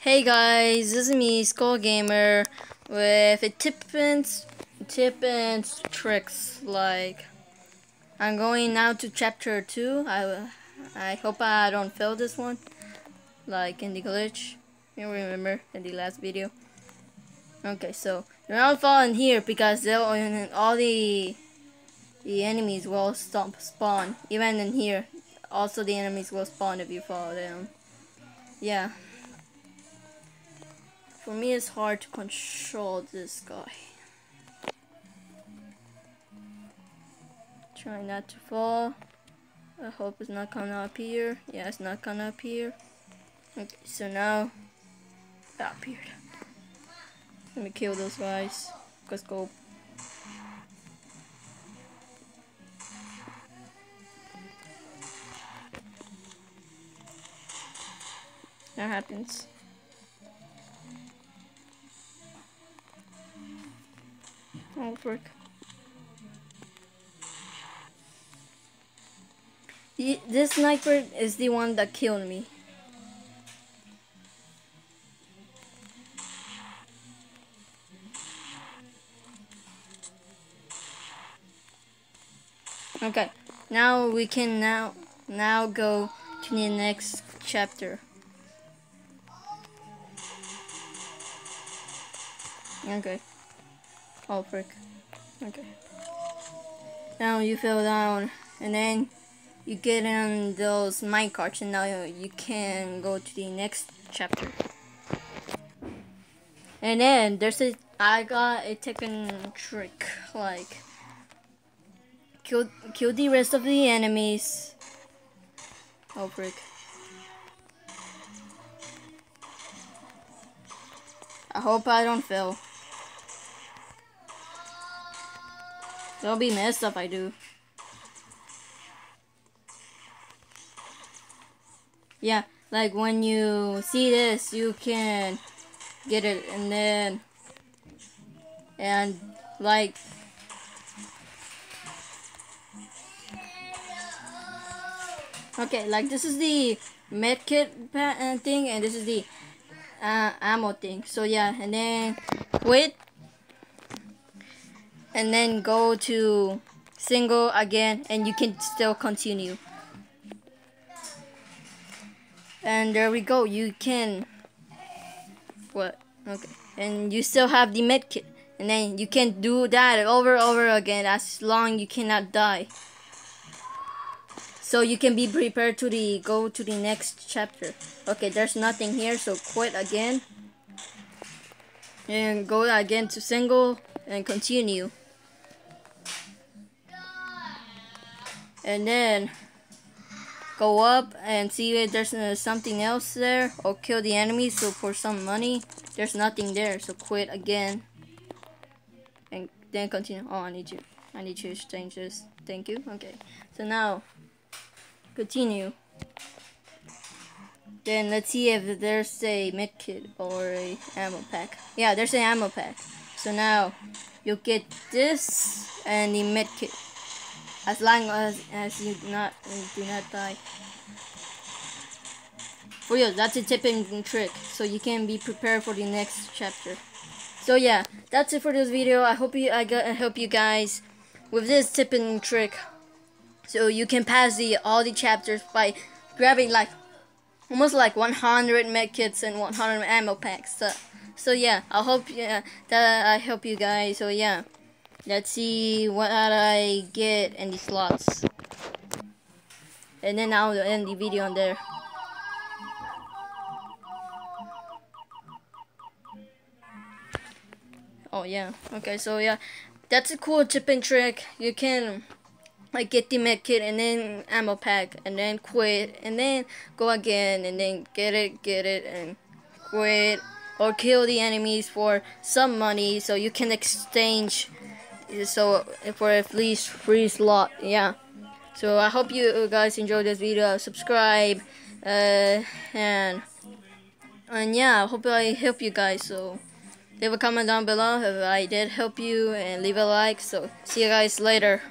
Hey guys, this is me, Skull Gamer, with a tip and tip and tricks. Like, I'm going now to chapter two. I I hope I don't fail this one, like in the glitch. You remember in the last video. Okay, so you're not falling here because they'll all the the enemies will stomp spawn even in here. Also, the enemies will spawn if you fall down. Yeah. For me, it's hard to control this guy. Try not to fall. I hope it's not gonna appear. Yeah, it's not gonna appear. Okay, so now it appeared. Let me kill those guys. Let's go. That happens. Oh, frick. This sniper is the one that killed me. Okay, now we can now now go to the next chapter. Okay. Oh, frick. Okay. Now you fell down, and then you get in those minecarts, and now you can go to the next chapter. And then there's a, I got a tipping trick, like, kill, kill the rest of the enemies. Oh, frick. I hope I don't fail. Don't be messed up I do. Yeah, like when you see this, you can get it and then, and like, okay, like this is the medkit uh, thing and this is the uh, ammo thing. So yeah, and then wait and then go to single again and you can still continue. And there we go. You can what? Okay. And you still have the med kit. And then you can do that over and over again as long you cannot die. So you can be prepared to the go to the next chapter. Okay there's nothing here so quit again. And go again to single and continue. And then go up and see if there's uh, something else there or kill the enemy so for some money there's nothing there so quit again. And then continue. Oh I need you. I need you to change this. Thank you. Okay. So now continue. Then let's see if there's a medkit or a ammo pack. Yeah there's an ammo pack so now you get this and the medkit as long as, as you not you do not die. For real, that's a tipping trick, so you can be prepared for the next chapter. So yeah, that's it for this video. I hope you I, got, I hope you guys with this tipping trick, so you can pass the all the chapters by grabbing like almost like 100 medkits and 100 ammo packs. So, so yeah, I hope yeah that I help you guys. So yeah. Let's see what I get in the slots. And then I'll end the video on there. Oh yeah, okay, so yeah, that's a cool tipping trick. You can like get the med kit and then ammo pack and then quit and then go again and then get it, get it and quit or kill the enemies for some money so you can exchange so for at least free slot yeah. So I hope you guys enjoyed this video. Subscribe uh, and and yeah I hope I help you guys. So leave a comment down below if I did help you and leave a like. So see you guys later